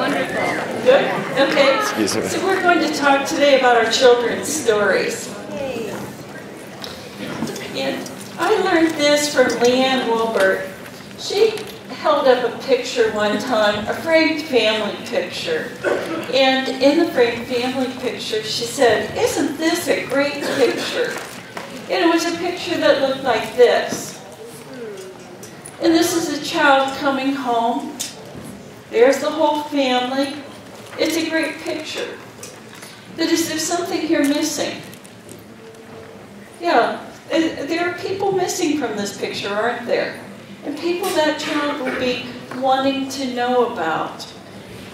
Wonderful. Good? Okay. Excuse me. So we're going to talk today about our children's stories. And I learned this from Leanne Wilbert. She held up a picture one time, a framed family picture. And in the framed family picture, she said, Isn't this a great picture? And it was a picture that looked like this. And this is a child coming home. There's the whole family. It's a great picture. But is there something here missing? Yeah, there are people missing from this picture, aren't there? And people that child will be wanting to know about.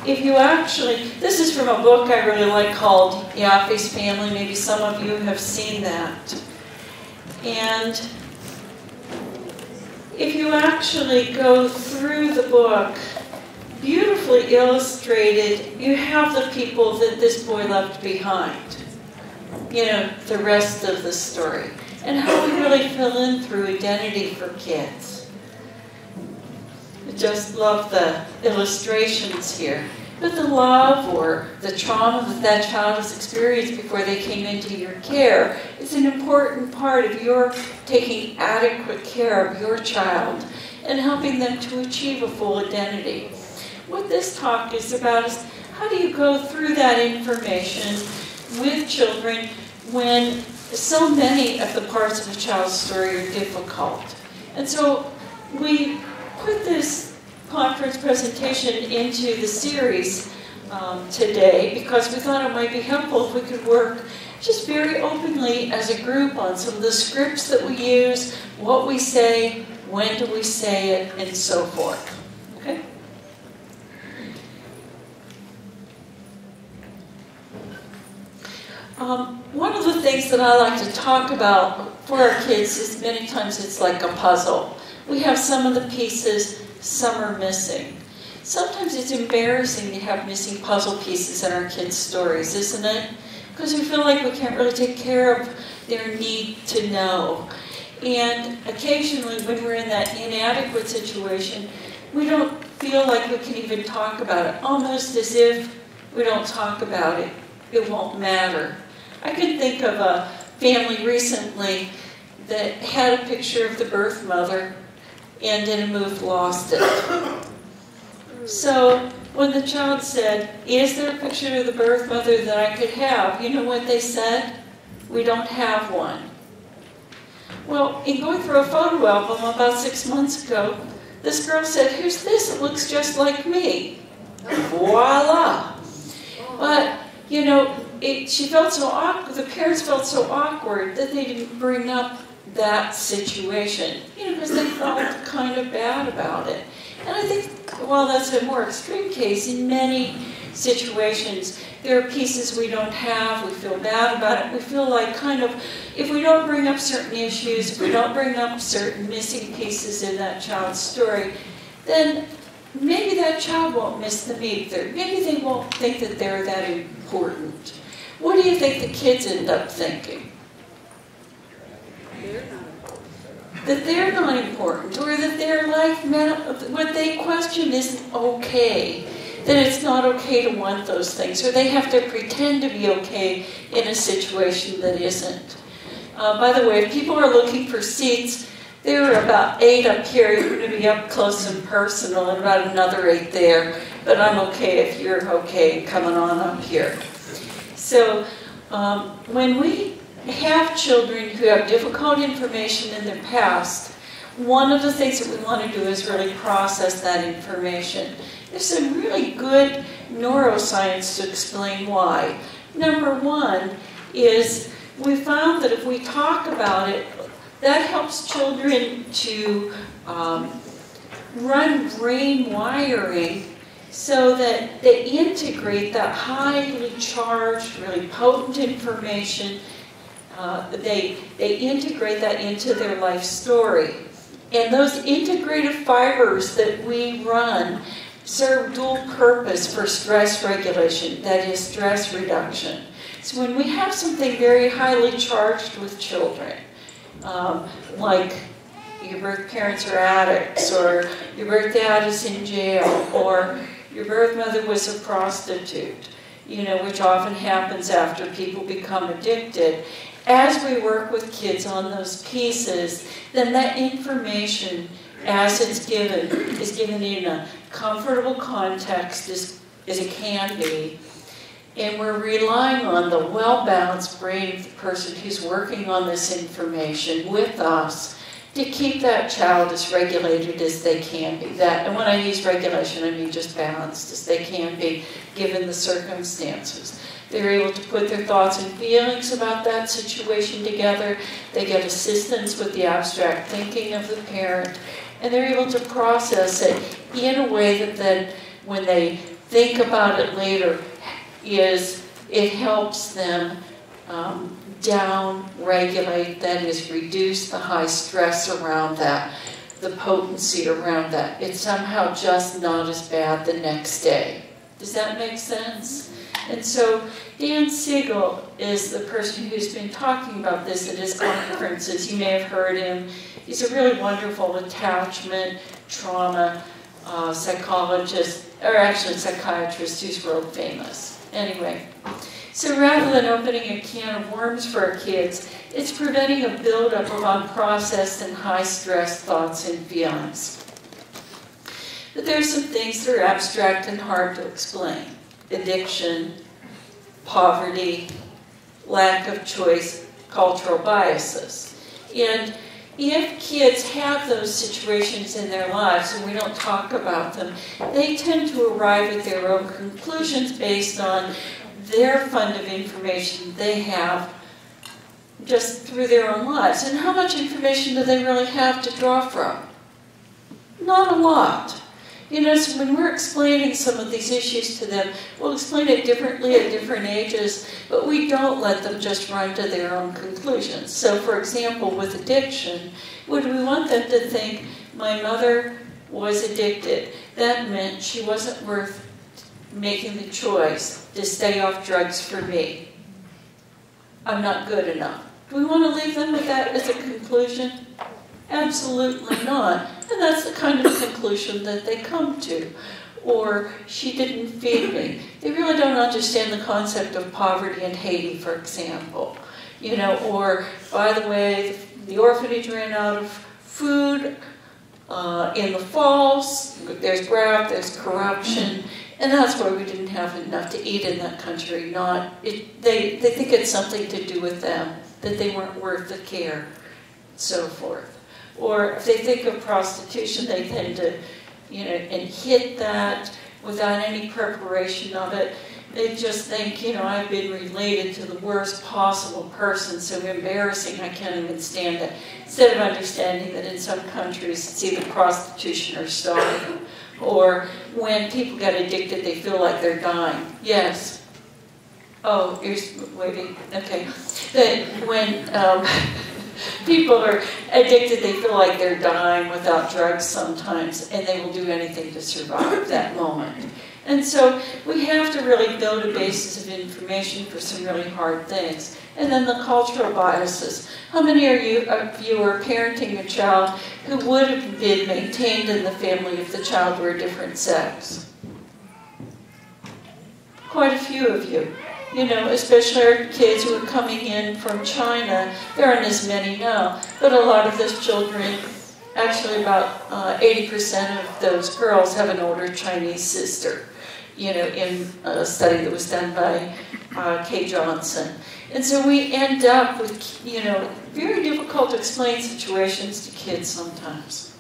If you actually, this is from a book I really like called Yafi's Family. Maybe some of you have seen that. And if you actually go through the book, beautifully illustrated, you have the people that this boy left behind. You know, the rest of the story. And how we really fill in through identity for kids. I just love the illustrations here. But the love or the trauma that that child has experienced before they came into your care is an important part of your taking adequate care of your child and helping them to achieve a full identity. What this talk is about is how do you go through that information with children when so many of the parts of a child's story are difficult. And so we put this conference presentation into the series um, today because we thought it might be helpful if we could work just very openly as a group on some of the scripts that we use, what we say, when do we say it, and so forth. Okay? Um, one of the things that I like to talk about for our kids is many times it's like a puzzle. We have some of the pieces some are missing. Sometimes it's embarrassing to have missing puzzle pieces in our kids' stories, isn't it? Because we feel like we can't really take care of their need to know. And occasionally, when we're in that inadequate situation, we don't feel like we can even talk about it, almost as if we don't talk about it, it won't matter. I can think of a family recently that had a picture of the birth mother and in a move lost it. So when the child said, is there a picture of the birth mother that I could have? You know what they said? We don't have one. Well, in going through a photo album about six months ago, this girl said, here's this, it looks just like me. Oh. Voila! But, you know, it, she felt so awkward, the parents felt so awkward that they didn't bring up that situation, you know, because they felt kind of bad about it. And I think, while that's a more extreme case, in many situations, there are pieces we don't have, we feel bad about it, we feel like kind of, if we don't bring up certain issues, if we don't bring up certain missing pieces in that child's story, then maybe that child won't miss them either. Maybe they won't think that they're that important. What do you think the kids end up thinking? that they're not important or that their life, what they question isn't okay. That it's not okay to want those things, or they have to pretend to be okay in a situation that isn't. Uh, by the way, if people are looking for seats, there are about eight up here. You're going to be up close and personal, and about another eight there. But I'm okay if you're okay coming on up here. So um, when we have children who have difficult information in their past, one of the things that we want to do is really process that information. There's some really good neuroscience to explain why. Number one is we found that if we talk about it, that helps children to um, run brain wiring so that they integrate that highly charged, really potent information uh, they, they integrate that into their life story. And those integrative fibers that we run serve dual purpose for stress regulation, that is, stress reduction. So when we have something very highly charged with children, um, like your birth parents are addicts, or your birth dad is in jail, or your birth mother was a prostitute, you know, which often happens after people become addicted. As we work with kids on those pieces, then that information, as it's given, is given in a comfortable context as, as it can be. And we're relying on the well-balanced brain of the person who's working on this information with us to keep that child as regulated as they can be. That, and when I use regulation, I mean just balanced as they can be, given the circumstances. They're able to put their thoughts and feelings about that situation together. They get assistance with the abstract thinking of the parent, and they're able to process it in a way that then, when they think about it later, is it helps them um, down regulate, that is, reduce the high stress around that, the potency around that. It's somehow just not as bad the next day. Does that make sense? And so Dan Siegel is the person who's been talking about this at his conferences. You may have heard him. He's a really wonderful attachment, trauma uh, psychologist, or actually psychiatrist who's world famous. Anyway, so rather than opening a can of worms for our kids, it's preventing a buildup of unprocessed and high-stress thoughts and feelings. But there are some things that are abstract and hard to explain. Addiction, poverty, lack of choice, cultural biases. And if kids have those situations in their lives and we don't talk about them, they tend to arrive at their own conclusions based on their fund of information they have just through their own lives. And how much information do they really have to draw from? Not a lot. You know, so when we're explaining some of these issues to them, we'll explain it differently at different ages, but we don't let them just run to their own conclusions. So, for example, with addiction, would we want them to think, my mother was addicted? That meant she wasn't worth making the choice to stay off drugs for me. I'm not good enough. Do we want to leave them with that as a conclusion? Absolutely not. And that's the kind of conclusion that they come to. Or, she didn't feed me. They really don't understand the concept of poverty in Haiti, for example. You know, or, by the way, the orphanage ran out of food uh, in the falls, there's graft, there's corruption, and that's why we didn't have enough to eat in that country. Not it, they, they think it's something to do with them, that they weren't worth the care, so forth. Or if they think of prostitution, they tend to, you know, and hit that without any preparation of it. They just think, you know, I've been related to the worst possible person, so embarrassing, I can't even stand it. Instead of understanding that in some countries it's either prostitution or starving. Or when people get addicted, they feel like they're dying. Yes. Oh, you're waiting. Okay. That when um, people are addicted, they feel like they're dying without drugs sometimes, and they will do anything to survive that moment. And so we have to really build a basis of information for some really hard things. And then the cultural biases. How many you, of you are parenting a child who would have been maintained in the family if the child were a different sex? Quite a few of you you know, especially our kids who are coming in from China. There aren't as many now, but a lot of those children, actually about 80% uh, of those girls have an older Chinese sister, you know, in a study that was done by uh, Kay Johnson. And so we end up with, you know, very difficult to explain situations to kids sometimes.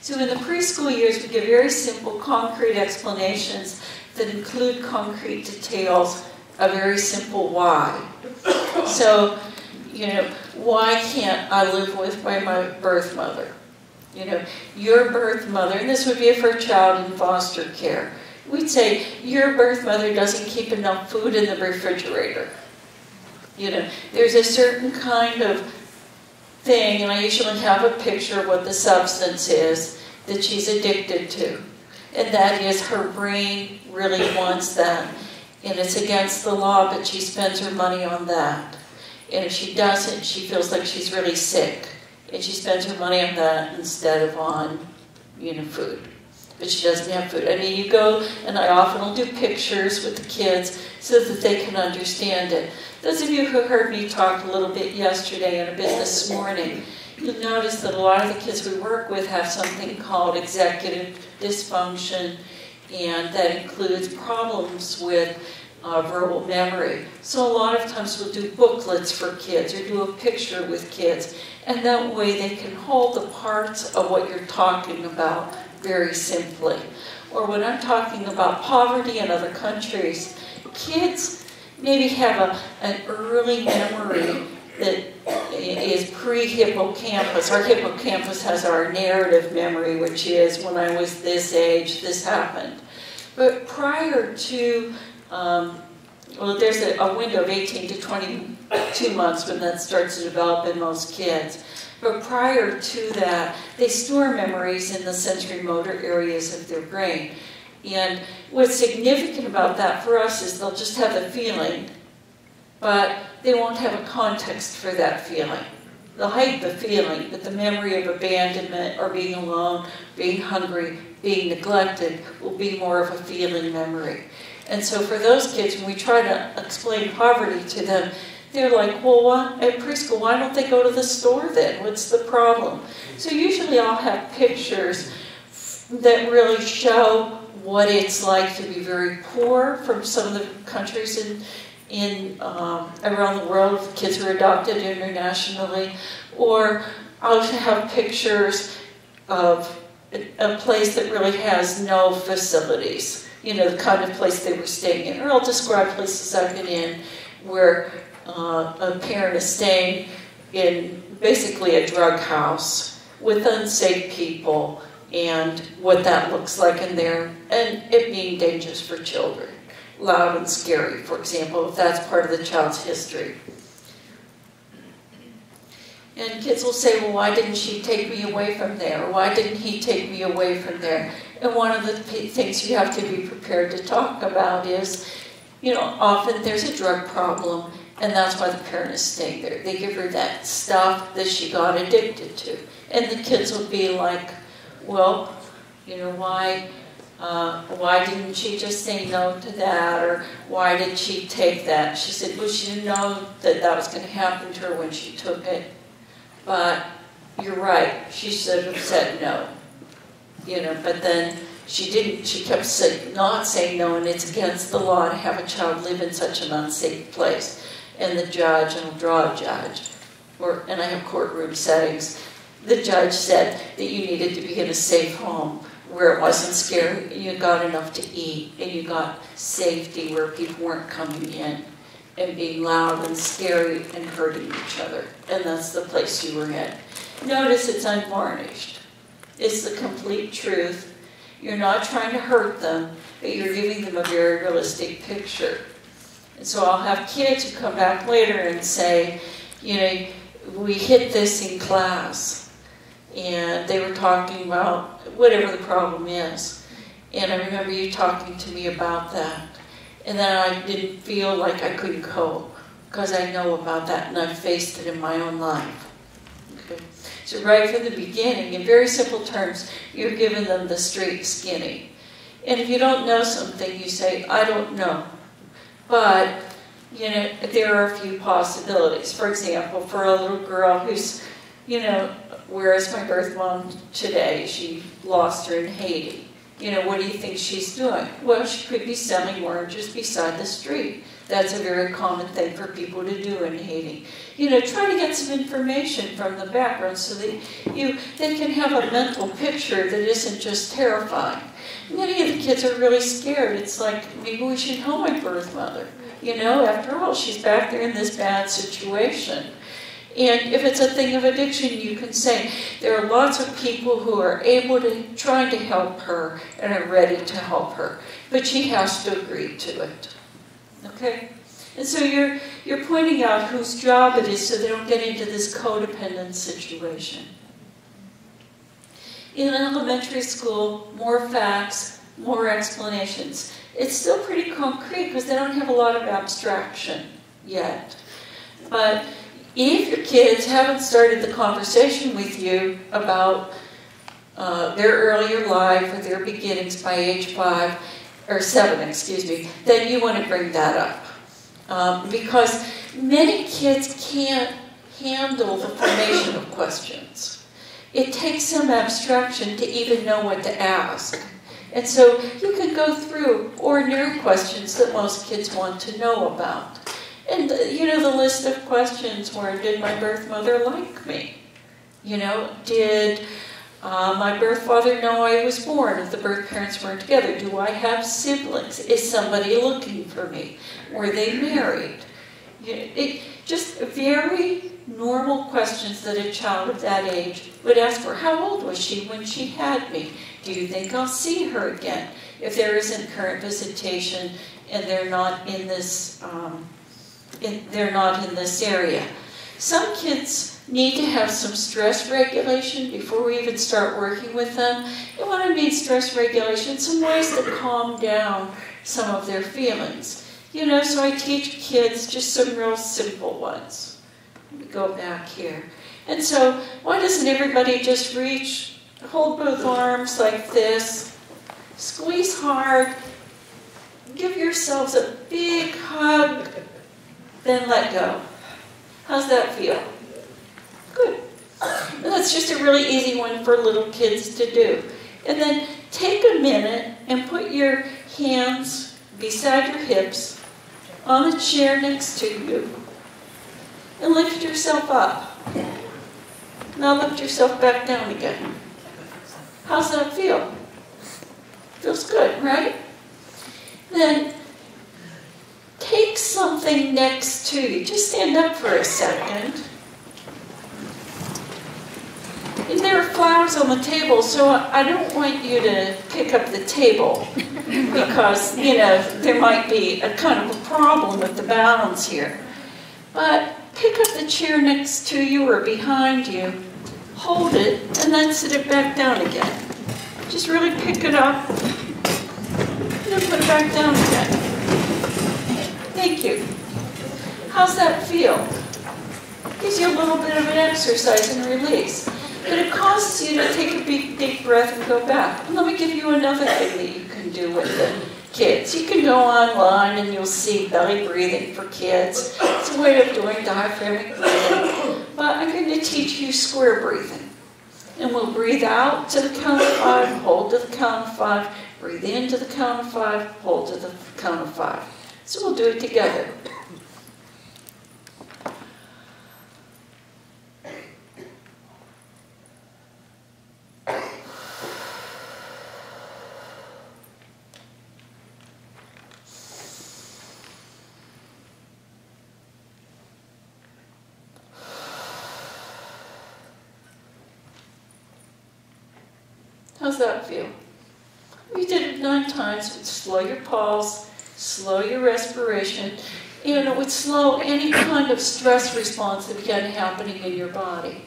So in the preschool years, we give very simple, concrete explanations that include concrete details, a very simple why. So, you know, why can't I live with my, my birth mother? You know, your birth mother, and this would be for a child in foster care. We'd say, your birth mother doesn't keep enough food in the refrigerator. You know, there's a certain kind of thing, and I usually have a picture of what the substance is that she's addicted to and that is her brain really wants that. And it's against the law, but she spends her money on that. And if she doesn't, she feels like she's really sick. And she spends her money on that instead of on, you know, food. But she doesn't have food. I mean, you go, and I often will do pictures with the kids so that they can understand it. Those of you who heard me talk a little bit yesterday and a bit this morning, you'll notice that a lot of the kids we work with have something called executive dysfunction, and that includes problems with uh, verbal memory. So a lot of times we'll do booklets for kids or do a picture with kids, and that way they can hold the parts of what you're talking about very simply. Or when I'm talking about poverty in other countries, kids maybe have a, an early memory that is pre-hippocampus. Our hippocampus has our narrative memory, which is when I was this age, this happened. But prior to, um, well, there's a, a window of 18 to 22 months when that starts to develop in most kids. But prior to that, they store memories in the sensory motor areas of their brain. And what's significant about that for us is they'll just have a feeling, but they won't have a context for that feeling. They'll hide the feeling, but the memory of abandonment or being alone, being hungry, being neglected will be more of a feeling memory. And so for those kids, when we try to explain poverty to them, they're like, well, why, at preschool, why don't they go to the store then? What's the problem? So usually I'll have pictures that really show what it's like to be very poor from some of the countries in, in um, around the world, kids who are adopted internationally, or I'll have pictures of a place that really has no facilities, you know, the kind of place they were staying in. Or I'll describe places I've been in where Uh, a parent is staying in basically a drug house with unsafe people and what that looks like in there, and it being dangerous for children. Loud and scary, for example, if that's part of the child's history. And kids will say, well, why didn't she take me away from there? Why didn't he take me away from there? And one of the things you have to be prepared to talk about is, you know, often there's a drug problem and that's why the parent is staying there. They give her that stuff that she got addicted to. And the kids will be like, well, you know, why, uh, why didn't she just say no to that? Or why did she take that? She said, well, she didn't know that that was going to happen to her when she took it. But you're right, she should have said no. You know, but then she didn't, she kept say, not saying no, and it's against the law to have a child live in such an unsafe place and the judge, and I'll draw a judge, or, and I have courtroom settings, the judge said that you needed to be in a safe home where it wasn't scary, and you got enough to eat, and you got safety where people weren't coming in and being loud and scary and hurting each other. And that's the place you were in. Notice it's unvarnished. It's the complete truth. You're not trying to hurt them, but you're giving them a very realistic picture. And so I'll have kids who come back later and say, you know, we hit this in class. And they were talking about whatever the problem is. And I remember you talking to me about that. And then I didn't feel like I couldn't cope because I know about that and I've faced it in my own life. Okay. So right from the beginning, in very simple terms, you're giving them the straight skinny. And if you don't know something, you say, I don't know. But, you know, there are a few possibilities. For example, for a little girl who's, you know, where is my birth mom today? She lost her in Haiti. You know, what do you think she's doing? Well, she could be selling oranges beside the street. That's a very common thing for people to do in Haiti. You know, try to get some information from the background so that you they can have a mental picture that isn't just terrifying. Many of the kids are really scared. It's like, maybe we should help my birth mother. You know, after all, she's back there in this bad situation. And if it's a thing of addiction, you can say, there are lots of people who are able to, trying to help her and are ready to help her. But she has to agree to it. Okay? And so you're, you're pointing out whose job it is so they don't get into this codependent situation. In elementary school, more facts, more explanations. It's still pretty concrete because they don't have a lot of abstraction yet. But if your kids haven't started the conversation with you about uh, their earlier life or their beginnings by age five or seven, excuse me, then you want to bring that up. Um, because many kids can't handle the formation of questions. It takes some abstraction to even know what to ask. And so you can go through ordinary questions that most kids want to know about. And, uh, you know, the list of questions were Did my birth mother like me? You know, did uh, my birth father know I was born if the birth parents weren't together? Do I have siblings? Is somebody looking for me? Were they married? You know, it, just very normal questions that a child of that age would ask for. How old was she when she had me? Do you think I'll see her again? If there isn't current visitation and they're not in this, um, in, they're not in this area. Some kids need to have some stress regulation before we even start working with them. And what I mean stress regulation, some ways to calm down some of their feelings. You know, so I teach kids just some real simple ones. Go back here. And so, why doesn't everybody just reach Hold both arms like this. Squeeze hard. Give yourselves a big hug. Then let go. How's that feel? Good. And that's just a really easy one for little kids to do. And then take a minute and put your hands beside your hips on the chair next to you. And lift yourself up. Now lift yourself back down again. How's that feel? Feels good, right? Then take something next to you. Just stand up for a second. And there are flowers on the table, so I don't want you to pick up the table because, you know, there might be a kind of a problem with the balance here. But pick up the chair next to you or behind you hold it, and then sit it back down again. Just really pick it up, and then put it back down again. Thank you. How's that feel? Gives you a little bit of an exercise and release. But it causes you to take a big, deep breath and go back. And let me give you another thing that you can do with it kids. You can go online and you'll see belly breathing for kids. It's a way of doing diaphragmatic breathing. But I'm going to teach you square breathing. And we'll breathe out to the count of five, hold to the count of five, breathe in to the count of five, hold to the count of five. So we'll do it together. How's that feel? You did it nine times. It would slow your pulse, slow your respiration, and it would slow any kind of stress response that began happening in your body.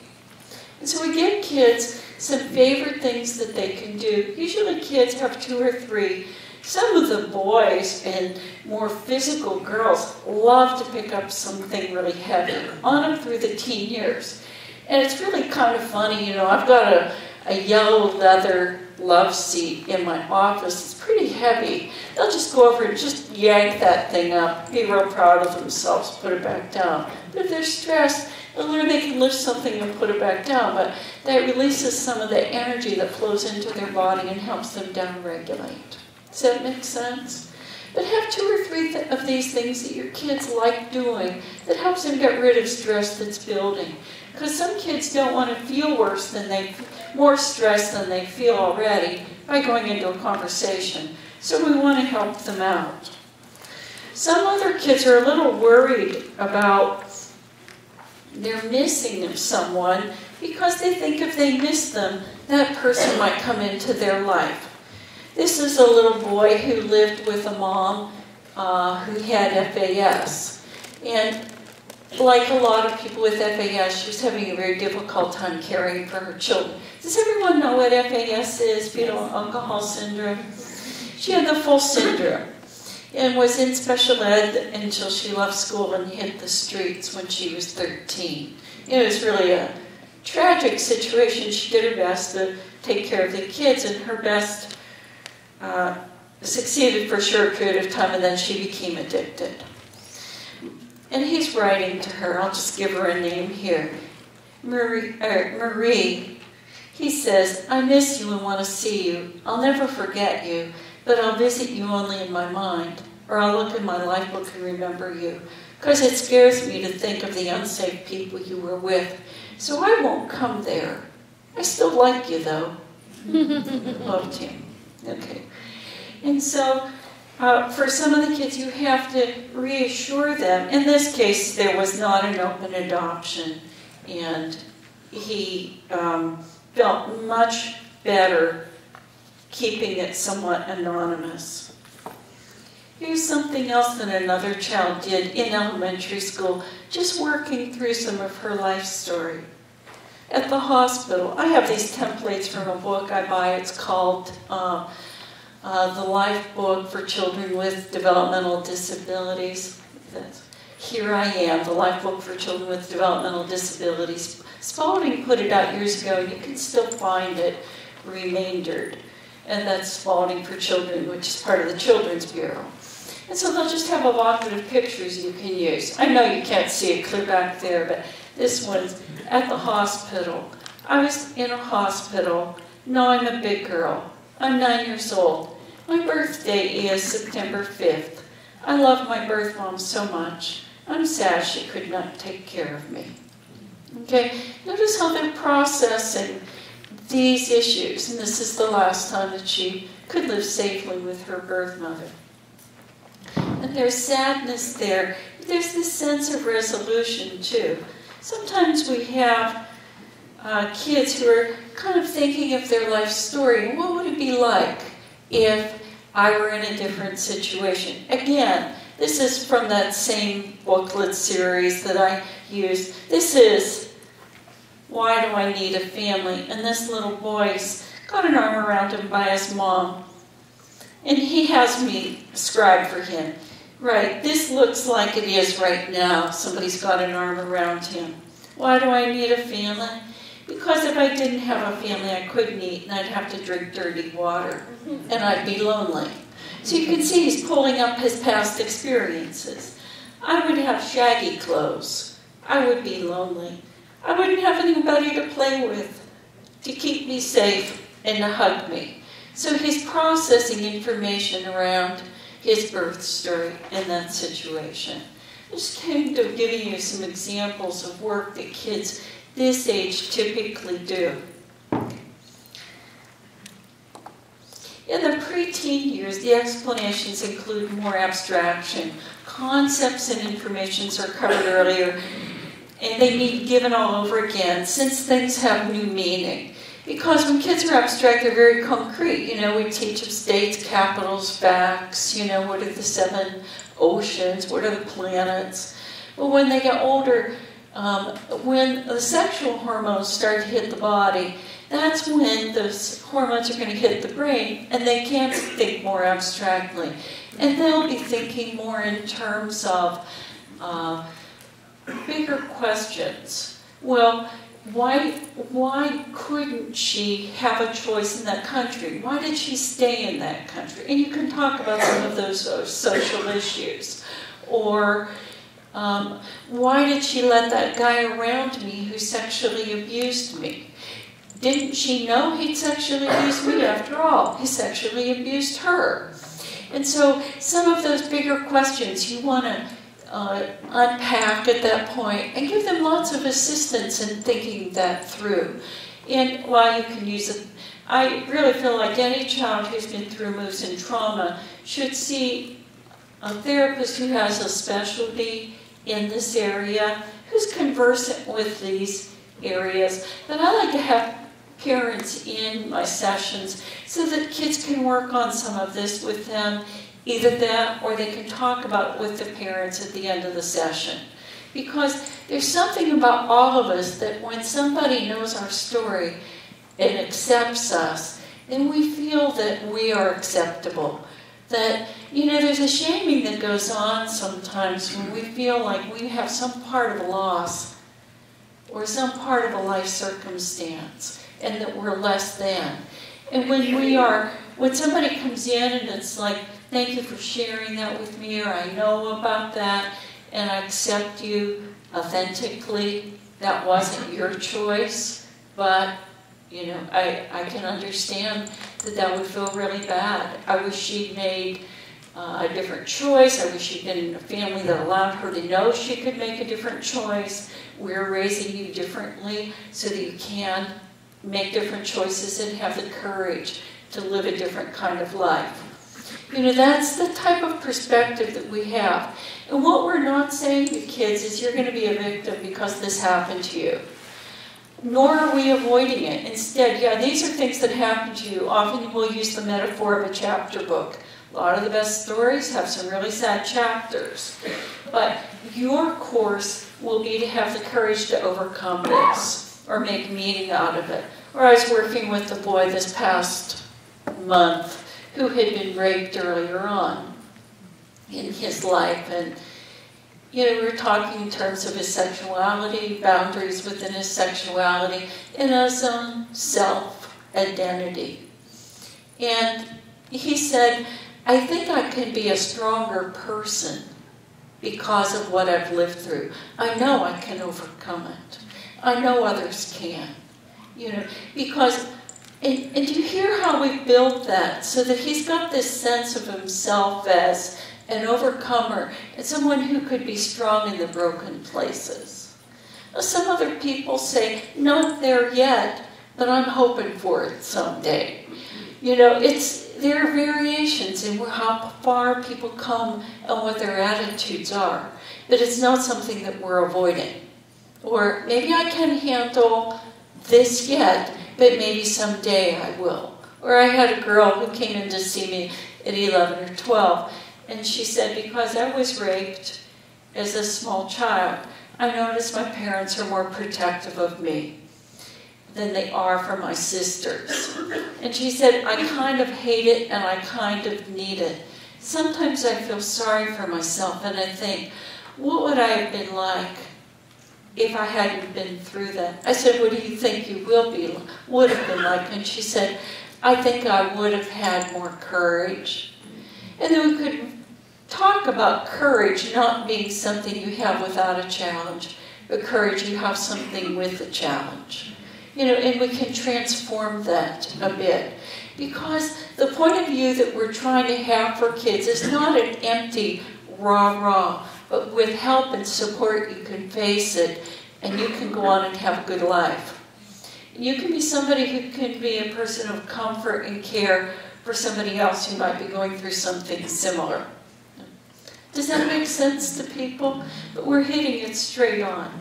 And so we give kids some favorite things that they can do. Usually kids have two or three. Some of the boys and more physical girls love to pick up something really heavy on them through the teen years. And it's really kind of funny, you know, I've got a a yellow leather love seat in my office. It's pretty heavy. They'll just go over and just yank that thing up, be real proud of themselves, put it back down. But if they're stressed, they'll learn they can lift something and put it back down. But that releases some of the energy that flows into their body and helps them downregulate. Does that make sense? But have two or three th of these things that your kids like doing that helps them get rid of stress that's building. Because some kids don't want to feel worse than they more stressed than they feel already by going into a conversation. So we want to help them out. Some other kids are a little worried about their missing someone because they think if they miss them, that person might come into their life. This is a little boy who lived with a mom uh, who had FAS. And like a lot of people with FAS, she was having a very difficult time caring for her children. Does everyone know what FAS is, fetal alcohol syndrome? She had the full syndrome and was in special ed until she left school and hit the streets when she was 13. It was really a tragic situation, she did her best to take care of the kids, and her best uh, succeeded for a short period of time, and then she became addicted. And he's writing to her, I'll just give her a name here. Marie, er, Marie, he says, I miss you and want to see you. I'll never forget you, but I'll visit you only in my mind, or I'll look in my life book and remember you, because it scares me to think of the unsafe people you were with. So I won't come there. I still like you, though. Loved him. Okay. And so uh, for some of the kids, you have to reassure them. In this case, there was not an open adoption, and he um, felt much better keeping it somewhat anonymous. Here's something else that another child did in elementary school, just working through some of her life story. At the hospital, I have these templates from a book I buy. It's called uh, uh, the Life Book for Children with Developmental Disabilities. That's, here I am, the Life Book for Children with Developmental Disabilities. Spalding put it out years ago, and you can still find it remaindered. And that's Spalding for Children, which is part of the Children's Bureau. And so they'll just have evocative pictures you can use. I know you can't see it clear back there, but this one's at the hospital. I was in a hospital. Now I'm a big girl. I'm nine years old. My birthday is September 5th. I love my birth mom so much. I'm sad she could not take care of me. Okay, notice how they're processing these issues, and this is the last time that she could live safely with her birth mother. And there's sadness there. There's this sense of resolution, too. Sometimes we have uh, kids who are kind of thinking of their life story. What would it be like if I were in a different situation. Again, this is from that same booklet series that I used. This is Why Do I Need a Family? And this little boy's got an arm around him by his mom. And he has me scribe for him. Right, this looks like it is right now. Somebody's got an arm around him. Why do I need a family? Because if I didn't have a family, I couldn't eat and I'd have to drink dirty water mm-hmm. and I'd be lonely. So you can see he's pulling up his past experiences. I would have shaggy clothes. I would be lonely. I wouldn't have anybody to play with, to keep me safe, and to hug me. So he's processing information around his birth story and that situation. Just kind of giving you some examples of work that kids this age typically do. In the preteen years, the explanations include more abstraction. Concepts and informations are covered earlier, and they need given all over again since things have new meaning. Because when kids are abstract, they're very concrete. You know, we teach them states, capitals, facts, you know, what are the seven oceans, what are the planets. But when they get older, um, when the sexual hormones start to hit the body, that's when those hormones are going to hit the brain and they can't think more abstractly. And they'll be thinking more in terms of uh, bigger questions. Well, why, why couldn't she have a choice in that country? Why did she stay in that country? And you can talk about some of those social issues. Or, um, why did she let that guy around me who sexually abused me? Didn't she know he'd sexually abused me? After all, he sexually abused her. And so some of those bigger questions you want to uh, unpack at that point and give them lots of assistance in thinking that through. And while you can use it, I really feel like any child who's been through moves and trauma should see a therapist who has a specialty in this area, who's conversant with these areas. But I like to have parents in my sessions so that kids can work on some of this with them, either that or they can talk about it with the parents at the end of the session. Because there's something about all of us that when somebody knows our story and accepts us, then we feel that we are acceptable. That, you know, there's a shaming that goes on sometimes when we feel like we have some part of a loss or some part of a life circumstance and that we're less than. And when we are, when somebody comes in and it's like, thank you for sharing that with me, or I know about that, and I accept you authentically, that wasn't your choice, but you know, I, I can understand that that would feel really bad. I wish she'd made uh, a different choice. I wish she'd been in a family that allowed her to know she could make a different choice. We're raising you differently so that you can make different choices and have the courage to live a different kind of life. You know, that's the type of perspective that we have. And what we're not saying to kids is you're going to be a victim because this happened to you. Nor are we avoiding it. Instead, yeah, these are things that happen to you. Often we'll use the metaphor of a chapter book. A lot of the best stories have some really sad chapters. But your course will be to have the courage to overcome this or make meaning out of it. Or I was working with a boy this past month who had been raped earlier on in his life. And, you know, we were talking in terms of his sexuality, boundaries within his sexuality, and his own self identity. And he said, I think I can be a stronger person because of what I've lived through. I know I can overcome it. I know others can. You know, because and, and you hear how we build that so that he's got this sense of himself as an overcomer and someone who could be strong in the broken places. Some other people say, not there yet, but I'm hoping for it someday. You know, it's there are variations in how far people come and what their attitudes are, but it's not something that we're avoiding. Or maybe I can handle this yet, but maybe someday I will. Or I had a girl who came in to see me at 11 or 12, and she said, because I was raped as a small child, I noticed my parents are more protective of me than they are for my sisters. And she said, I kind of hate it and I kind of need it. Sometimes I feel sorry for myself and I think, what would I have been like if I hadn't been through that. I said, what do you think you will be, would have been like? And she said, I think I would have had more courage. And then we could talk about courage not being something you have without a challenge, but courage you have something with a challenge. You know, and we can transform that a bit. Because the point of view that we're trying to have for kids is not an empty, rah rah but with help and support, you can face it and you can go on and have a good life. You can be somebody who can be a person of comfort and care for somebody else who might be going through something similar. Does that make sense to people? But we're hitting it straight on.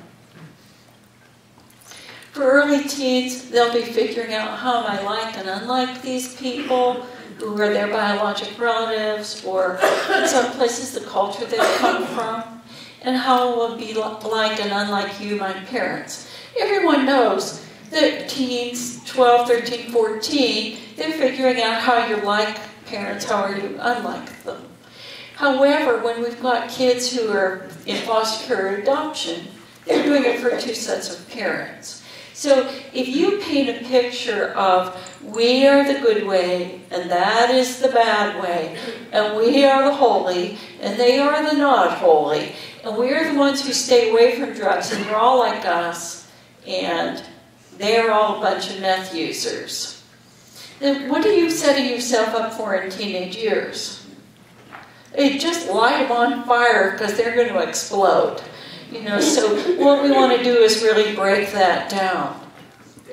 For early teens, they'll be figuring out how am I like and unlike these people who are their biologic relatives, or in some places the culture they've come from, and how it will be like and unlike you, my parents. Everyone knows that teens, 12, 13, 14, they're figuring out how you're like parents, how are you unlike them. However, when we've got kids who are in foster care or adoption, they're doing it for two sets of parents. So if you paint a picture of we are the good way and that is the bad way, and we are the holy and they are the not holy, and we're the ones who stay away from drugs and they're all like us, and they're all a bunch of meth users. Then what are you setting yourself up for in teenage years? It just light them on fire because they're going to explode. You know, so what we want to do is really break that down.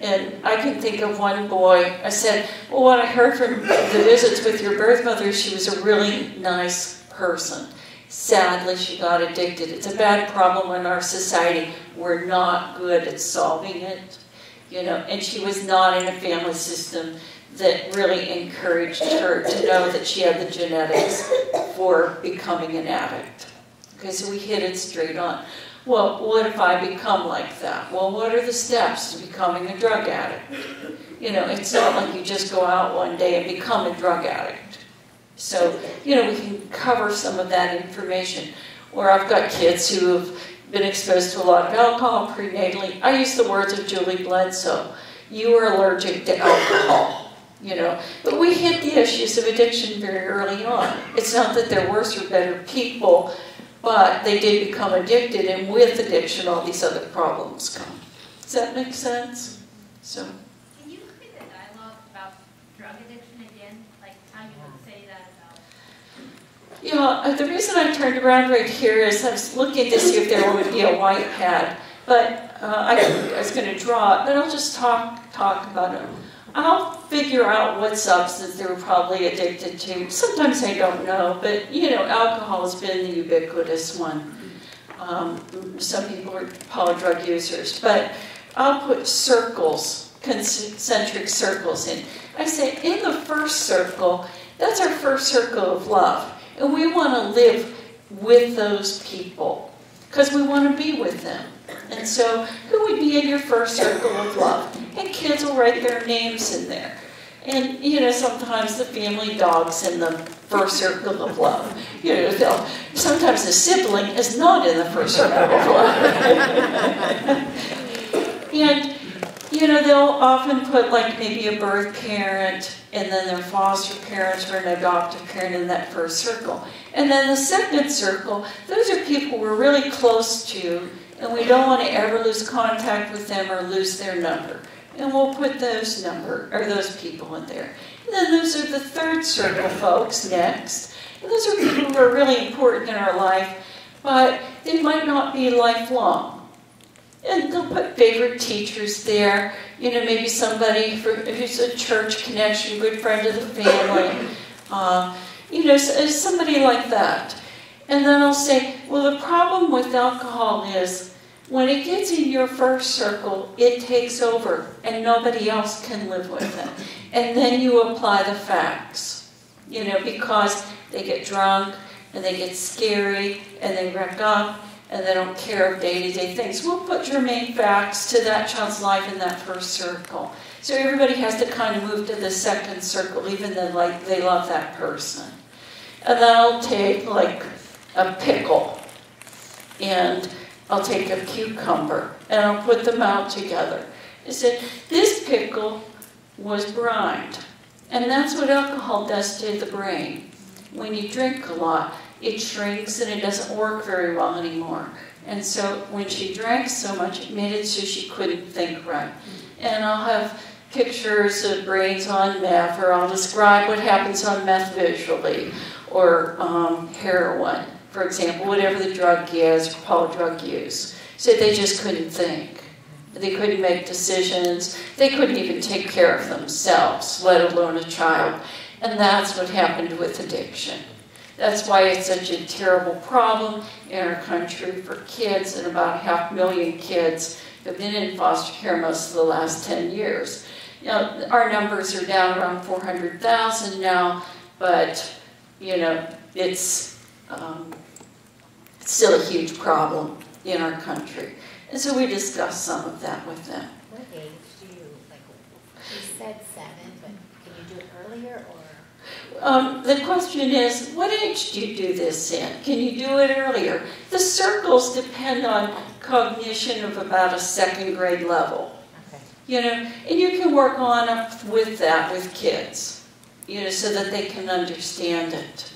And I can think of one boy, I said, well, what I heard from the visits with your birth mother, she was a really nice person. Sadly, she got addicted. It's a bad problem in our society. We're not good at solving it. You know, and she was not in a family system that really encouraged her to know that she had the genetics for becoming an addict. Okay, so we hit it straight on. Well, what if I become like that? Well, what are the steps to becoming a drug addict? You know, it's not like you just go out one day and become a drug addict. So, you know, we can cover some of that information. Or I've got kids who have been exposed to a lot of alcohol prenatally. I use the words of Julie Bledsoe. You are allergic to alcohol, you know. But we hit the issues of addiction very early on. It's not that they're worse or better people, but they did become addicted, and with addiction, all these other problems come. Does that make sense? So. Can you repeat the dialogue about drug addiction again? Like how you would say that about? Yeah, uh, the reason I turned around right here is I was looking to see if there would be a white pad, but uh, I, I, was going to draw it, but I'll just talk talk about it. I'll figure out what substance they were probably addicted to. Sometimes I don't know, but you know, alcohol has been the ubiquitous one. Um, some people are polydrug users, but I'll put circles, concentric circles in. I say in the first circle, that's our first circle of love. And we want to live with those people because we want to be with them. And so, who would be in your first circle of love? And kids will write their names in there. And, you know, sometimes the family dog's in the first circle of love. You know, sometimes the sibling is not in the first circle of love. And, you know, they'll often put like maybe a birth parent and then their foster parents or an adoptive parent in that first circle. And then the second circle, those are people we're really close to and we don't want to ever lose contact with them or lose their number. And we'll put those number or those people in there. And then those are the third circle folks next. And those are people who are really important in our life, but they might not be lifelong. And they'll put favorite teachers there. You know, maybe somebody for, who's a church connection, good friend of the family. Uh, you know, somebody like that. And then I'll say, well, the problem with alcohol is when it gets in your first circle, it takes over and nobody else can live with it. And then you apply the facts, you know, because they get drunk and they get scary and they wreck up and they don't care of day-to-day things. We'll put germane facts to that child's life in that first circle. So everybody has to kind of move to the second circle, even though like they love that person. And then I'll take like a pickle, and I'll take a cucumber, and I'll put them out together. I said, this pickle was brined. And that's what alcohol does to the brain. When you drink a lot, it shrinks and it doesn't work very well anymore. And so when she drank so much, it made it so she couldn't think right. And I'll have pictures of brains on meth, or I'll describe what happens on meth visually, or um, heroin, for example, whatever the drug is, or polydrug use. So they just couldn't think. They couldn't make decisions. They couldn't even take care of themselves, let alone a child. And that's what happened with addiction. That's why it's such a terrible problem in our country for kids, and about half a million kids have been in foster care most of the last 10 years. Know, our numbers are down around 400,000 now, but, you know, it's um, still a huge problem in our country. And so we discussed some of that with them. What age do you, like, you said seven, but can you do it earlier or? Um, the question is, what age do you do this in? Can you do it earlier? The circles depend on cognition of about a second grade level. Okay. You know, and you can work on up with that with kids, you know, so that they can understand it.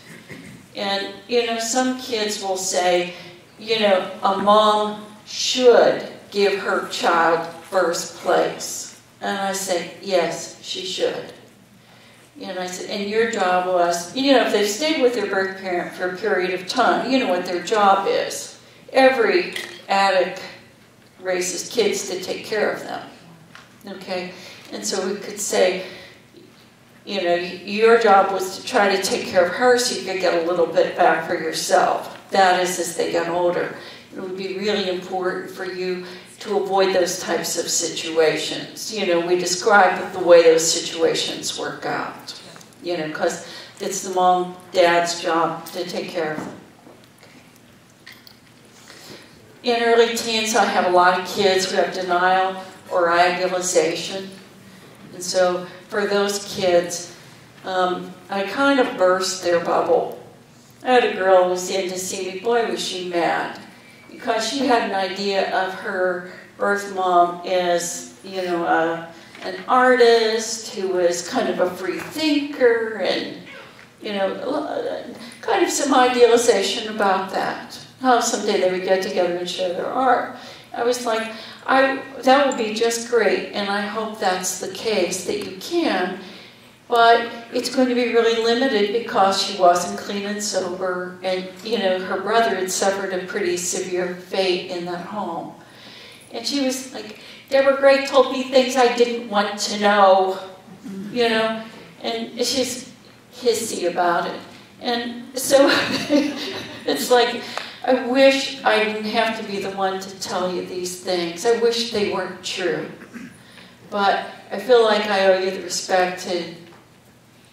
And, you know, some kids will say, you know, a mom should give her child first place. And I say, yes, she should. And I said, and your job was, you know, if they've stayed with their birth parent for a period of time, you know what their job is. Every addict raises kids to take care of them. Okay? And so we could say, you know, your job was to try to take care of her so you could get a little bit back for yourself. That is as they get older. It would be really important for you to avoid those types of situations. You know, we describe the way those situations work out. You know, because it's the mom, dad's job to take care of them. In early teens, I have a lot of kids who have denial or idealization. And so for those kids, um, I kind of burst their bubble. I had a girl who was in to see me. Boy, was she mad. because she had an idea of her birth mom as, you know, a, an artist who was kind of a free thinker and, you know, kind of some idealization about that. How someday they would get together and share their art. I was like, I, that would be just great, and I hope that's the case, that you can. But it's going to be really limited because she wasn't clean and sober, and you know her brother had suffered a pretty severe fate in that home. And she was like, Deborah Gray told me things I didn't want to know, you know, and she's hissy about it. And so it's like, I wish I didn't have to be the one to tell you these things. I wish they weren't true. But I feel like I owe you the respect to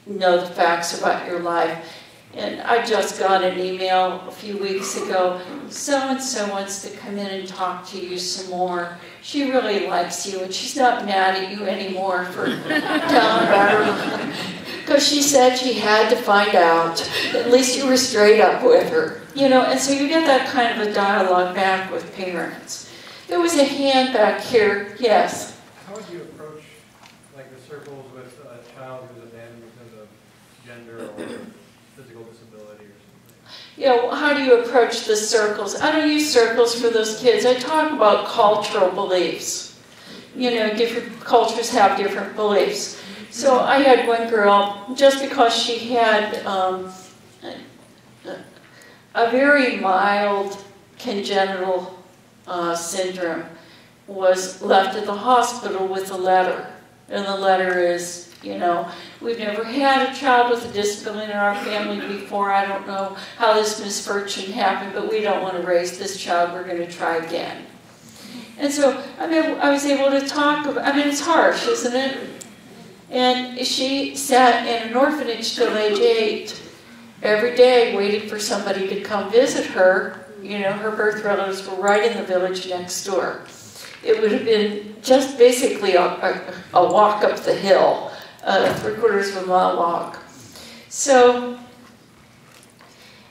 know the facts about your life. And I just got an email a few weeks ago. So and so wants to come in and talk to you some more. She really likes you, and she's not mad at you anymore for telling her. Because she said she had to find out. At least you were straight up with her. You know, and so you get that kind of a dialogue back with parents. There was a hand back here. Yes. How would you approach like the circles with a child who's abandoned because of gender or physical disability or something? You know, how do you approach the circles? I don't use circles for those kids. I talk about cultural beliefs. You know, different cultures have different beliefs. So I had one girl, just because she had um, a very mild congenital uh, syndrome was left at the hospital with a letter. And the letter is, you know, we've never had a child with a disability in our family before. I don't know how this misfortune happened, but we don't want to raise this child. We're going to try again. And so, I mean, I was able to talk about, I mean, it's harsh, isn't it? And she sat in an orphanage till age eight every day waiting for somebody to come visit her. You know, her birth relatives were right in the village next door. It would have been just basically a, a, a walk up the hill, a three quarters of a mile walk. So,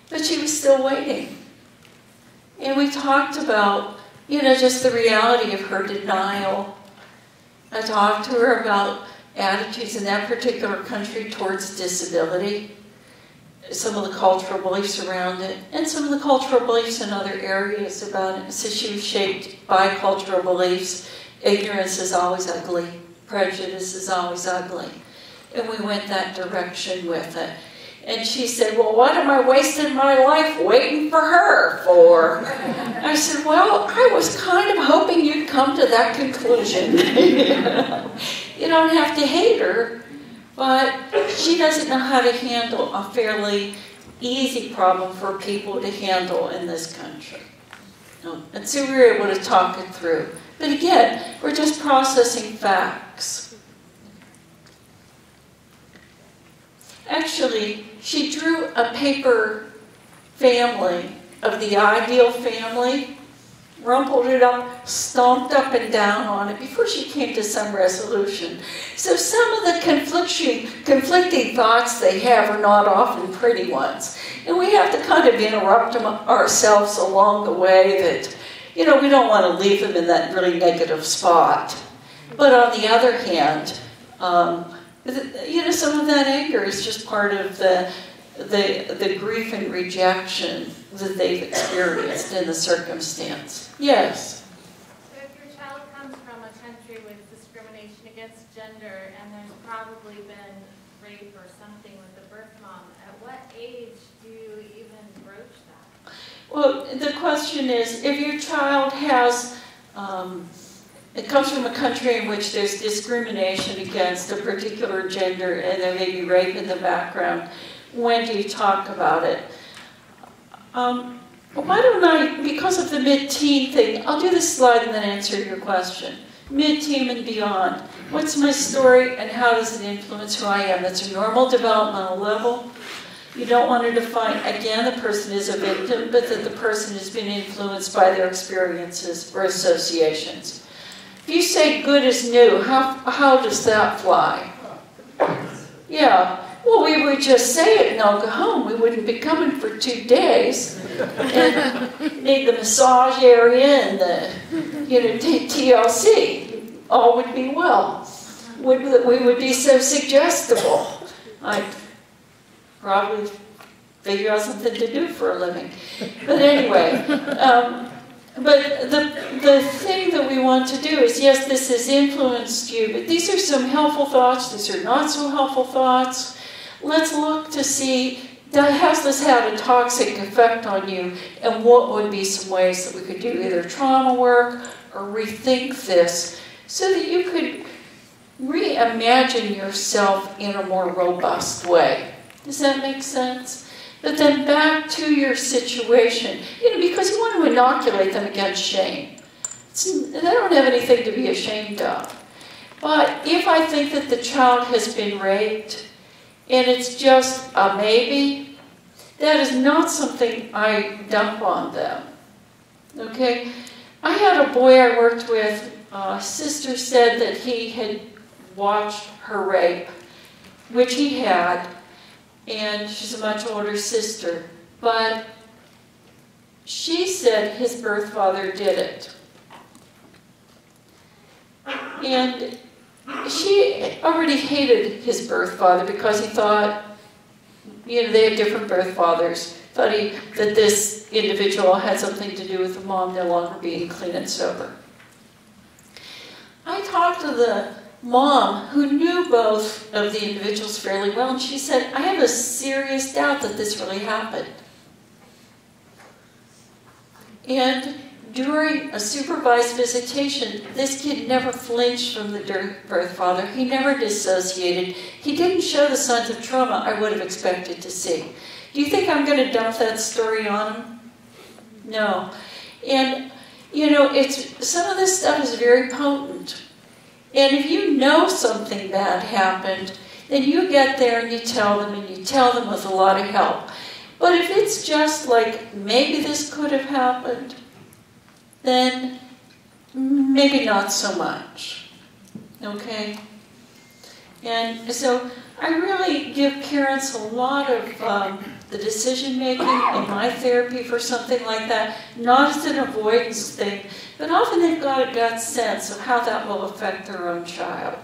but she was still waiting. And we talked about, you know, just the reality of her denial. I talked to her about attitudes in that particular country towards disability some of the cultural beliefs around it, and some of the cultural beliefs in other areas about it. So she was shaped by cultural beliefs. Ignorance is always ugly. Prejudice is always ugly. And we went that direction with it. And she said, Well, what am I wasting my life waiting for her for? I said, Well, I was kind of hoping you'd come to that conclusion. you don't have to hate her, but she doesn't know how to handle a fairly easy problem for people to handle in this country. And so we were able to talk it through. But again, we're just processing facts. Actually, she drew a paper family of the ideal family rumpled it up, stomped up and down on it before she came to some resolution. So some of the conflicting, conflicting thoughts they have are not often pretty ones. And we have to kind of interrupt them ourselves along the way that, you know, we don't want to leave them in that really negative spot. But on the other hand, um, you know, some of that anger is just part of the the, the grief and rejection that they've experienced in the circumstance. Yes? So if your child comes from a country with discrimination against gender and there's probably been rape or something with the birth mom, at what age do you even broach that? Well, the question is, if your child has, um, it comes from a country in which there's discrimination against a particular gender and there may be rape in the background, when do you talk about it? Um, why don't I, because of the mid-teen thing, I'll do this slide and then answer your question. Mid-teen and beyond. What's my story and how does it influence who I am? That's a normal developmental level. You don't want to define, again, the person is a victim, but that the person has been influenced by their experiences or associations. If you say good is new, how, how does that fly? Yeah, Well, we would just say it and all go home. We wouldn't be coming for two days and need the massage area and the, you know, TLC. All would be well. Would we would be so suggestible? I'd probably figure out something to do for a living. But anyway, um, but the, the thing that we want to do is, yes, this has influenced you, but these are some helpful thoughts, these are not so helpful thoughts. Let's look to see, has this had a toxic effect on you, and what would be some ways that we could do either trauma work or rethink this so that you could reimagine yourself in a more robust way. Does that make sense? But then back to your situation, you know, because you want to inoculate them against shame. It's, they don't have anything to be ashamed of. But if I think that the child has been raped and it's just a maybe, that is not something I dump on them. Okay? I had a boy I worked with, uh, sister said that he had watched her rape, which he had, and she's a much older sister. But she said his birth father did it. And she already hated his birth father because he thought, you know, they had different birth fathers. Thought he, that this individual had something to do with the mom no longer being clean and sober. I talked to the mom who knew both of the individuals fairly well, and she said, I have a serious doubt that this really happened. And during a supervised visitation, this kid never flinched from the birth father. He never dissociated. He didn't show the signs of trauma I would have expected to see. Do you think I'm going to dump that story on him? No. And, you know, it's some of this stuff is very potent. And if you know something bad happened, then you get there and you tell them, and you tell them with a lot of help. But if it's just like, maybe this could have happened, then maybe not so much. Okay? And so I really give parents a lot of um, the decision making in my therapy for something like that, not as an avoidance thing, but often they've got a gut sense of how that will affect their own child.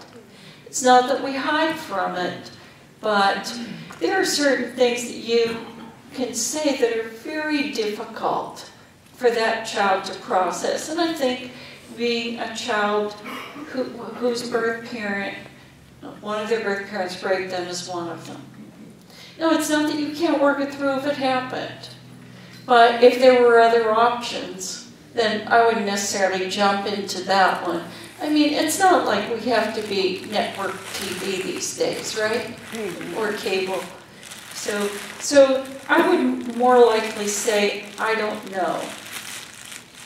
It's not that we hide from it, but there are certain things that you can say that are very difficult for that child to process. And I think being a child who, whose birth parent, one of their birth parents raped them is one of them. No, it's not that you can't work it through if it happened. But if there were other options, then I wouldn't necessarily jump into that one. I mean, it's not like we have to be network TV these days, right? Mm-hmm. Or cable. So, so I would more likely say, I don't know.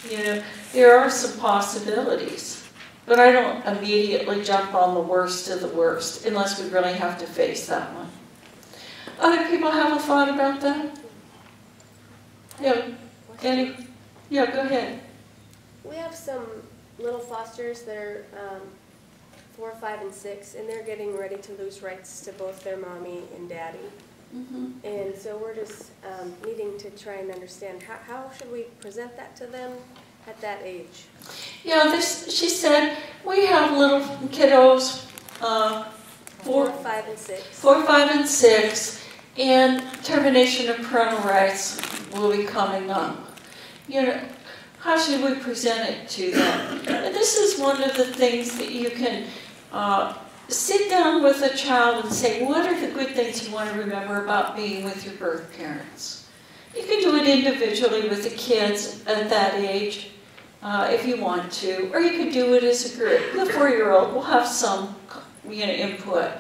You know, there are some possibilities, but I don't immediately jump on the worst of the worst unless we really have to face that one. Other people have a thought about that? Yeah, any? Yeah, go ahead. We have some little fosters that are um, four, five, and six, and they're getting ready to lose rights to both their mommy and daddy. Mm -hmm. And so we're just um, needing to try and understand how, how should we present that to them at that age? Yeah, this, she said we have little kiddos, uh, four, four, five, and six. Four, five, and six, and termination of parental rights will be coming up. You know, how should we present it to them? And this is one of the things that you can uh, sit down with a child and say, what are the good things you want to remember about being with your birth parents? You can do it individually with the kids at that age uh, if you want to, or you can do it as a group. The four-year-old will have some you know, input.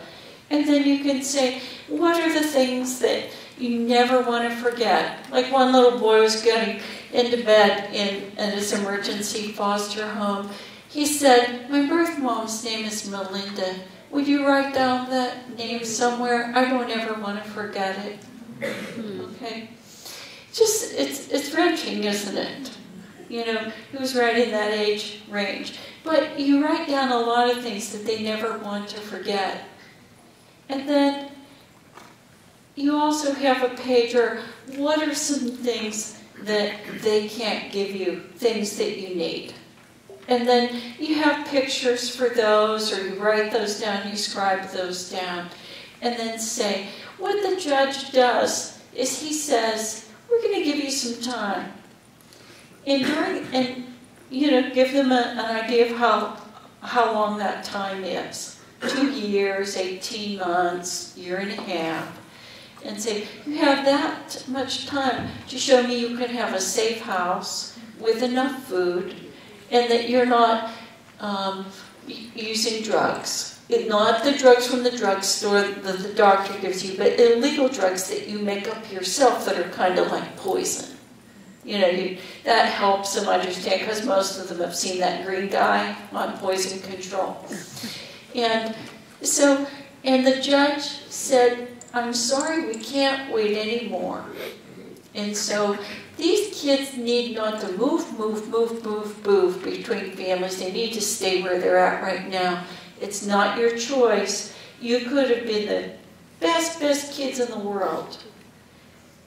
And then you can say, what are the things that you never want to forget? Like one little boy was getting into bed in, in his emergency foster home. He said, My birth mom's name is Melinda. Would you write down that name somewhere? I don't ever want to forget it. Hmm. Okay? Just, it's, it's wrenching, isn't it? You know, who's right in that age range. But you write down a lot of things that they never want to forget. And then you also have a pager. What are some things that they can't give you, things that you need? And then you have pictures for those, or you write those down, you scribe those down, and then say, what the judge does is he says, we're going to give you some time. And during, and you know, give them a, an idea of how, how long that time is. Two years, 18 months, year and a half. And say, you have that much time to show me you can have a safe house with enough food and that you're not um, using drugs. It, not the drugs from the drugstore that the doctor gives you, but illegal drugs that you make up yourself that are kind of like poison. You know, you, that helps them understand because most of them have seen that green guy on poison control. And so, and the judge said, I'm sorry, we can't wait anymore. And so these kids need not to move, move, move, move, move between families. They need to stay where they're at right now. It's not your choice. You could have been the best, best kids in the world.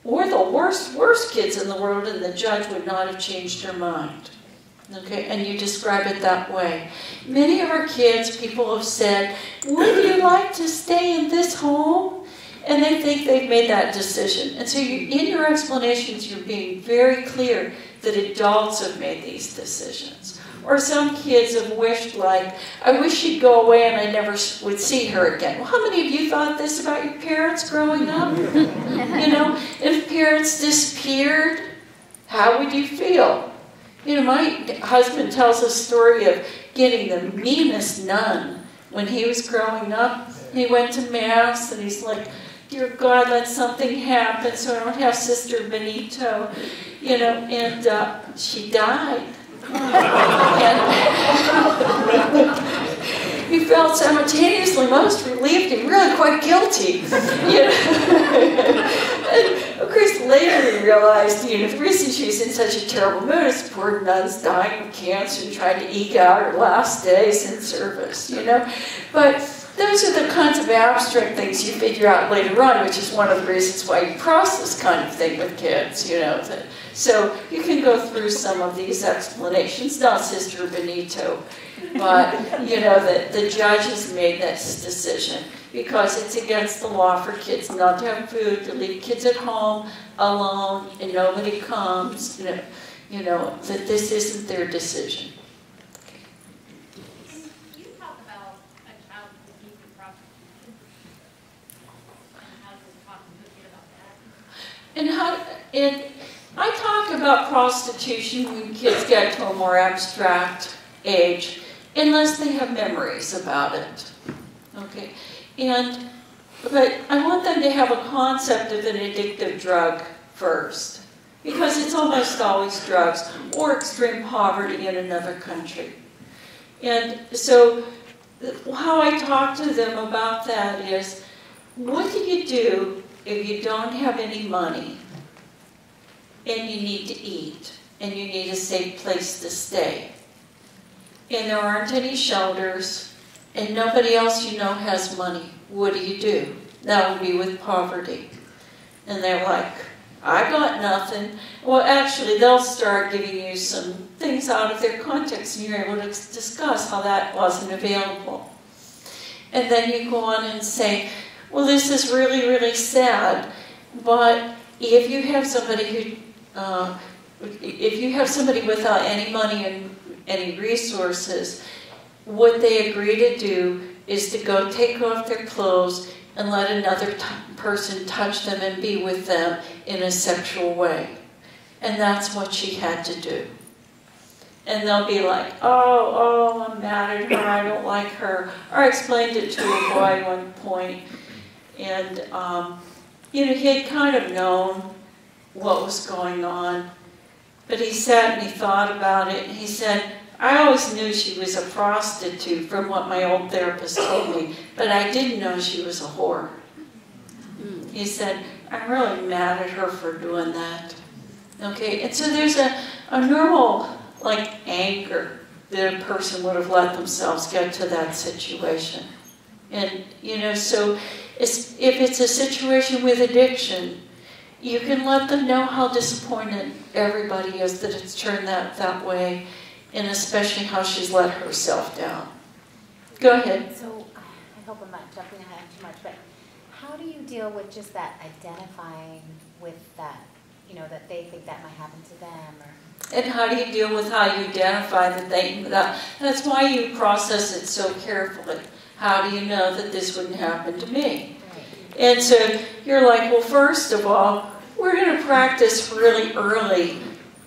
Or the worst, worst kids in the world, and the judge would not have changed her mind. Okay, and you describe it that way. Many of our kids, people have said, Would you like to stay in this home? And they think they've made that decision. And so you, in your explanations, you're being very clear that adults have made these decisions. Or some kids have wished, like, I wish she'd go away and I never would see her again. Well, how many of you thought this about your parents growing up? you know, if parents disappeared, how would you feel? You know, my husband tells a story of getting the meanest nun when he was growing up. He went to Mass and he's like, Dear God, let something happen so I don't have Sister Benito, you know, and uh, she died. and he felt simultaneously most relieved and really quite guilty. You know? and of course, later he realized, you know, the reason she was in such a terrible mood is poor nun's dying of cancer trying to eke out her last days in service, you know. But those are the kinds of abstract things you figure out later on, which is one of the reasons why you cross this kind of thing with kids, you know. That, so you can go through some of these explanations, not Sister Benito, but, you know, that the judge has made this decision because it's against the law for kids not to have food, to leave kids at home alone, and nobody comes, you know, you know that this isn't their decision. And how and I talk about prostitution when kids get to a more abstract age, unless they have memories about it. Okay, and but I want them to have a concept of an addictive drug first, because it's almost always drugs or extreme poverty in another country. And so, how I talk to them about that is, what do you do if you don't have any money and you need to eat and you need a safe place to stay and there aren't any shelters and nobody else you know has money, what do you do? That would be with poverty. And they're like, I got nothing. Well, actually, they'll start giving you some things out of their context, and you're able to discuss how that wasn't available. And then you go on and say, well, this is really, really sad, but if you have somebody who, uh, if you have somebody without any money and any resources, what they agree to do is to go take off their clothes and let another person touch them and be with them in a sexual way. And that's what she had to do. And they'll be like, oh, oh, I'm mad at her, I don't like her. Or I explained it to a boy one point, and, um, you know, he had kind of known what was going on. But he sat and he thought about it, and he said, I always knew she was a prostitute from what my old therapist told me, but I didn't know she was a whore. He said, I'm really mad at her for doing that. Okay, and so there's a, a normal, like, anger that a person would have let themselves get to that situation. And, you know, so if it's a situation with addiction, you can let them know how disappointed everybody is that it's turned that, that way, and especially how she's let herself down. Go ahead. So, I hope I'm not jumping ahead too much, but how do you deal with just that identifying with that, you know, that they think that might happen to them or? And how do you deal with how you identify that they, that, that's why you process it so carefully. How do you know that this wouldn't happen to me? And so you're like, well, first of all, we're going to practice really early.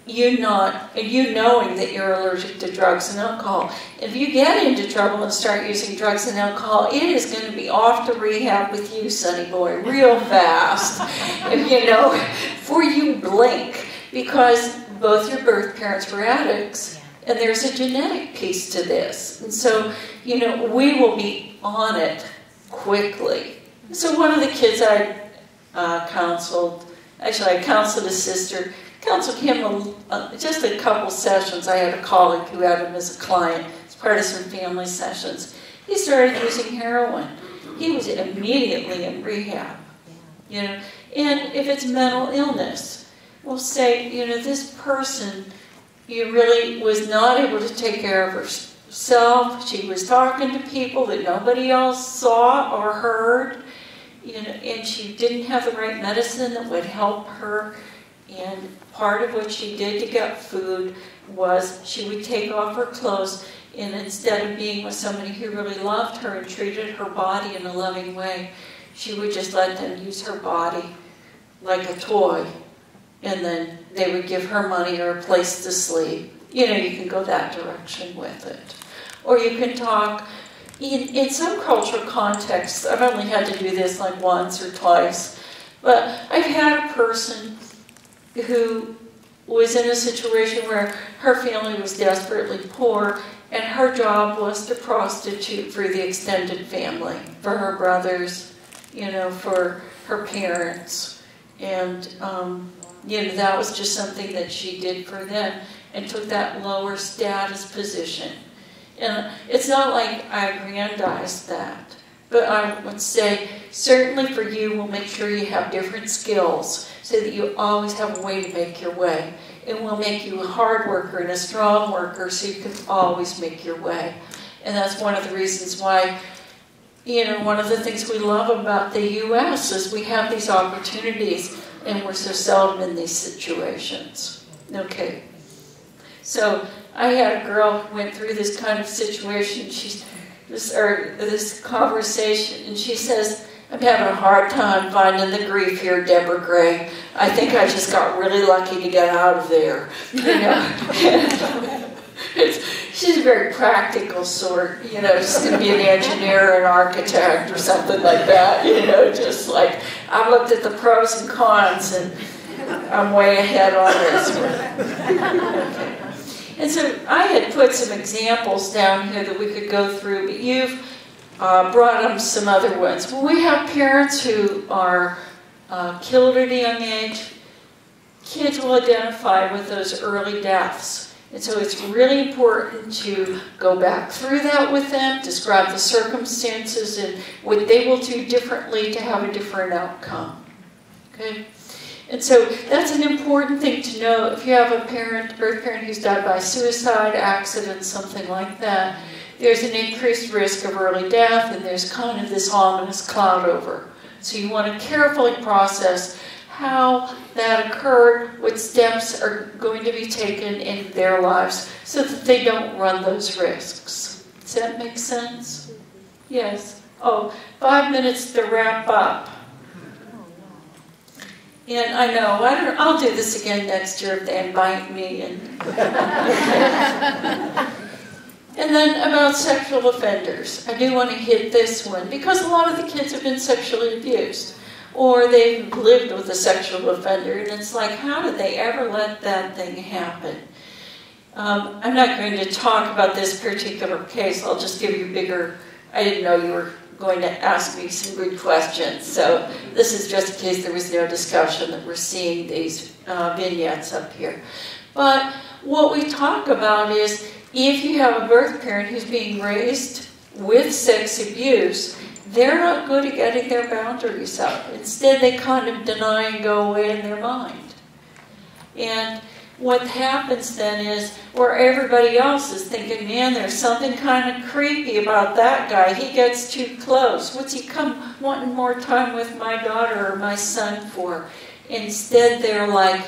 You not, you knowing that you're allergic to drugs and alcohol. If you get into trouble and start using drugs and alcohol, it is going to be off to rehab with you, sonny boy, real fast. if you know, before you blink, because both your birth parents were addicts. And there's a genetic piece to this. And so, you know, we will be on it quickly. So, one of the kids I uh, counseled, actually, I counseled his sister, counseled him a, uh, just a couple sessions. I had a colleague who had him as a client, as part of some family sessions. He started using heroin. He was immediately in rehab, you know. And if it's mental illness, we'll say, you know, this person you really was not able to take care of herself. She was talking to people that nobody else saw or heard, you know, and she didn't have the right medicine that would help her. And part of what she did to get food was she would take off her clothes and instead of being with somebody who really loved her and treated her body in a loving way, she would just let them use her body like a toy and then they would give her money or a place to sleep. You know, you can go that direction with it. Or you can talk, in, in some cultural contexts, I've only had to do this like once or twice, but I've had a person who was in a situation where her family was desperately poor and her job was to prostitute for the extended family, for her brothers, you know, for her parents. And um, you know, that was just something that she did for them and took that lower status position. And it's not like I aggrandized that, but I would say certainly for you, we'll make sure you have different skills so that you always have a way to make your way. And we'll make you a hard worker and a strong worker so you can always make your way. And that's one of the reasons why you know, one of the things we love about the U.S. is we have these opportunities and we're so seldom in these situations. Okay. So I had a girl who went through this kind of situation. She's this or this conversation, and she says, "I'm having a hard time finding the grief here, Deborah Gray. I think I just got really lucky to get out of there." You know. She's a very practical sort, you know, she's going to be an engineer, or an architect, or something like that, you know, just like I've looked at the pros and cons and I'm way ahead on this one. And so I had put some examples down here that we could go through, but you've uh, brought up some other ones. Well, we have parents who are uh, killed at a young age. Kids will identify with those early deaths. And so it's really important to go back through that with them, describe the circumstances and what they will do differently to have a different outcome. Okay? And so that's an important thing to know. If you have a parent, birth parent who's died by suicide, accident, something like that, there's an increased risk of early death and there's kind of this ominous cloud over. So you want to carefully process how that occurred, what steps are going to be taken in their lives so that they don't run those risks. Does that make sense? Yes. Oh, five minutes to wrap up. And I know, I don't, I'll do this again next year if they invite me. And, and then about sexual offenders. I do want to hit this one because a lot of the kids have been sexually abused or they've lived with a sexual offender, and it's like, how did they ever let that thing happen? Um, I'm not going to talk about this particular case. I'll just give you bigger. I didn't know you were going to ask me some good questions, so this is just in case there was no discussion that we're seeing these uh, vignettes up here. But what we talk about is if you have a birth parent who's being raised with sex abuse, they're not good at getting their boundaries up. Instead, they kind of deny and go away in their mind. And what happens then is where everybody else is thinking, man, there's something kind of creepy about that guy. He gets too close. What's he come wanting more time with my daughter or my son for? Instead, they're like,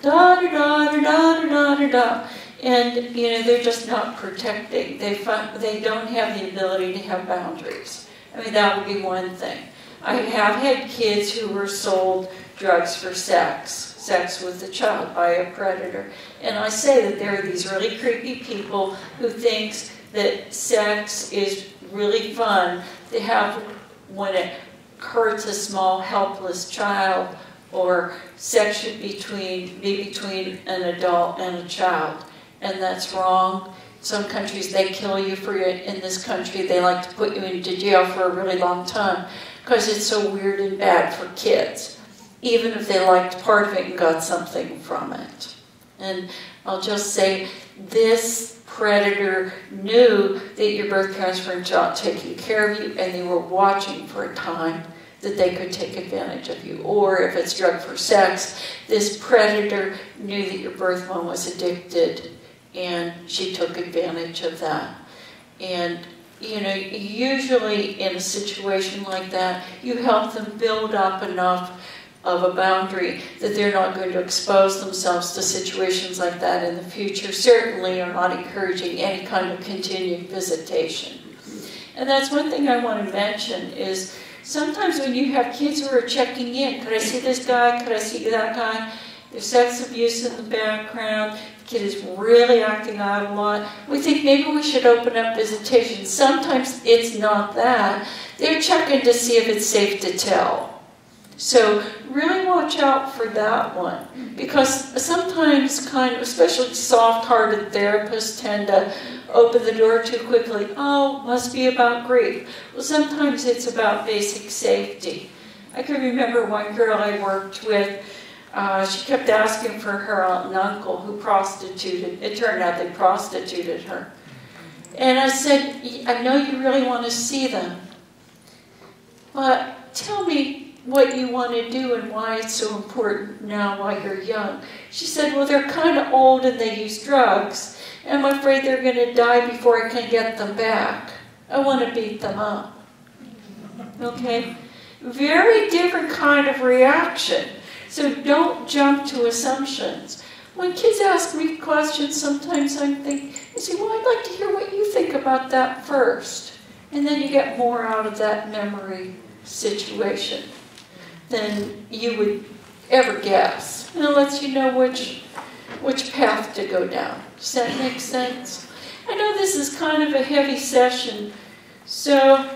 da da da da da da da da. And, you know, they're just not protecting. They, find, they don't have the ability to have boundaries. I mean, that would be one thing. I have had kids who were sold drugs for sex, sex with a child by a predator. And I say that there are these really creepy people who thinks that sex is really fun to have when it hurts a small helpless child or sex should between, be between an adult and a child. And that's wrong. Some countries, they kill you for it. In this country, they like to put you into jail for a really long time because it's so weird and bad for kids, even if they liked part of it and got something from it. And I'll just say, this predator knew that your birth parents were not taking care of you and they were watching for a time that they could take advantage of you. Or if it's drug for sex, this predator knew that your birth mom was addicted and she took advantage of that. And you know, usually in a situation like that, you help them build up enough of a boundary that they're not going to expose themselves to situations like that in the future. Certainly are not encouraging any kind of continued visitation. And that's one thing I want to mention is sometimes when you have kids who are checking in, could I see this guy, could I see that guy? There's sex abuse in the background, kid is really acting out a lot. We think maybe we should open up visitation. Sometimes it's not that. They're checking to see if it's safe to tell. So really watch out for that one. Because sometimes kind of, especially soft-hearted therapists tend to open the door too quickly. Oh, must be about grief. Well, sometimes it's about basic safety. I can remember one girl I worked with, uh, she kept asking for her aunt and uncle who prostituted. It turned out they prostituted her. And I said, I know you really want to see them, but tell me what you want to do and why it's so important now while you're young. She said, well, they're kind of old and they use drugs, and I'm afraid they're going to die before I can get them back. I want to beat them up. Okay? Very different kind of reaction. So don't jump to assumptions. When kids ask me questions, sometimes I think, I say, well, I'd like to hear what you think about that first. And then you get more out of that memory situation than you would ever guess. And it lets you know which, which path to go down. Does that make sense? I know this is kind of a heavy session, so,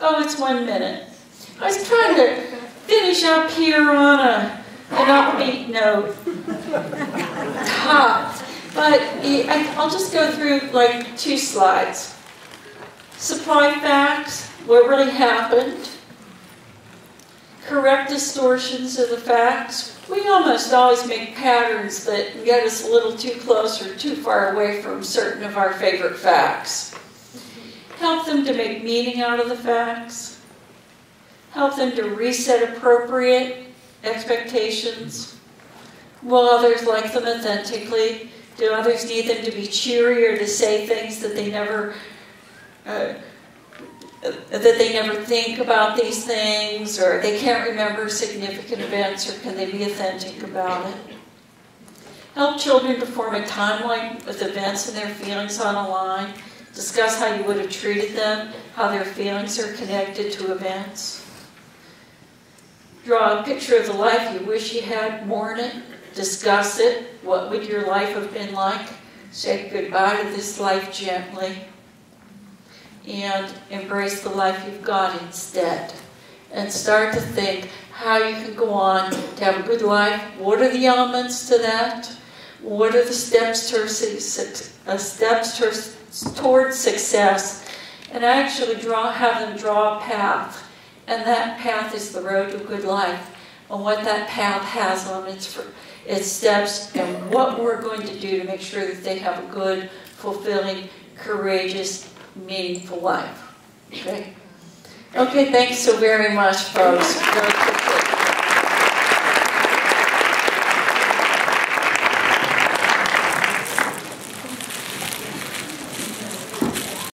oh, it's one minute. I was trying to finish up here on a, an upbeat note. But I'll just go through like two slides. Supply facts, what really happened. Correct distortions of the facts. We almost always make patterns that get us a little too close or too far away from certain of our favorite facts. Help them to make meaning out of the facts. Help them to reset appropriate expectations. Will others like them authentically? Do others need them to be cheery or to say things that they never uh, that they never think about these things or they can't remember significant events or can they be authentic about it? Help children to form a timeline with events and their feelings on a line. Discuss how you would have treated them, how their feelings are connected to events. Draw a picture of the life you wish you had, mourn it, discuss it. What would your life have been like? Say goodbye to this life gently and embrace the life you've got instead. And start to think how you can go on to have a good life. What are the elements to that? What are the steps uh, steps towards success? And actually draw, have them draw a path. And that path is the road to a good life. And what that path has on its, its steps and what we're going to do to make sure that they have a good, fulfilling, courageous, meaningful life. Okay. Okay, thanks so very much, folks.